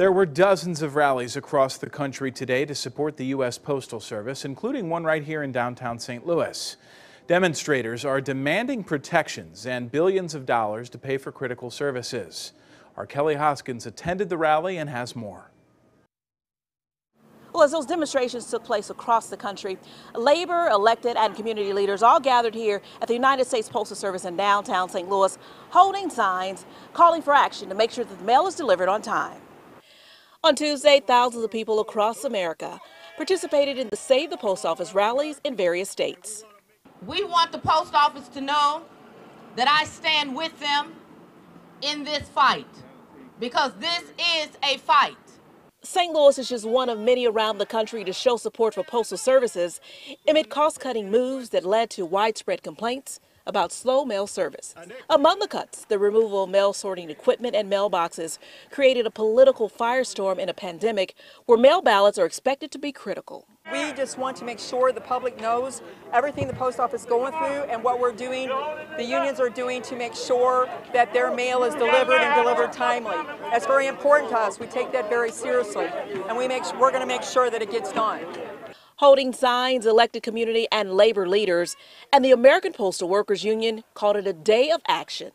There were dozens of rallies across the country today to support the U.S. Postal Service, including one right here in downtown St. Louis. Demonstrators are demanding protections and billions of dollars to pay for critical services. Our Kelly Hoskins attended the rally and has more. Well, as those demonstrations took place across the country, labor, elected, and community leaders all gathered here at the United States Postal Service in downtown St. Louis, holding signs calling for action to make sure that the mail is delivered on time. On Tuesday, thousands of people across America participated in the Save the Post Office rallies in various states. We want the post office to know that I stand with them in this fight because this is a fight. St. Louis is just one of many around the country to show support for postal services amid cost-cutting moves that led to widespread complaints about slow mail service. Among the cuts, the removal of mail sorting equipment and mailboxes created a political firestorm in a pandemic where mail ballots are expected to be critical. We just want to make sure the public knows everything the post office is going through and what we're doing, the unions are doing to make sure that their mail is delivered and delivered timely. That's very important to us. We take that very seriously, and we make, we're going to make sure that it gets done holding signs, elected community and labor leaders, and the American Postal Workers Union called it a day of action.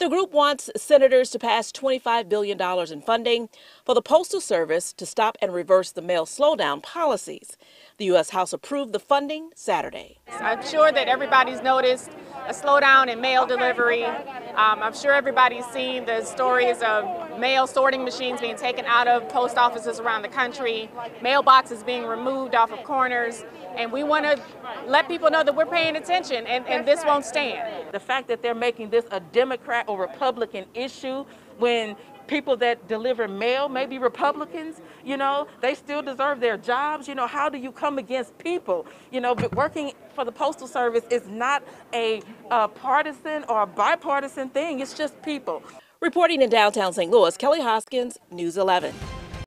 The group wants senators to pass $25 billion in funding for the Postal Service to stop and reverse the mail slowdown policies. The U.S. House approved the funding Saturday. I'm sure that everybody's noticed a slowdown in mail delivery. Um, I'm sure everybody's seen the stories of mail sorting machines being taken out of post offices around the country, mailboxes being removed off of corners, and we want to let people know that we're paying attention and, and this won't stand. The fact that they're making this a Democrat or Republican issue when people that deliver mail, maybe Republicans, you know, they still deserve their jobs. You know, how do you come against people? You know, but working for the Postal Service is not a, a partisan or a bipartisan thing, it's just people. Reporting in downtown St. Louis, Kelly Hoskins, News 11.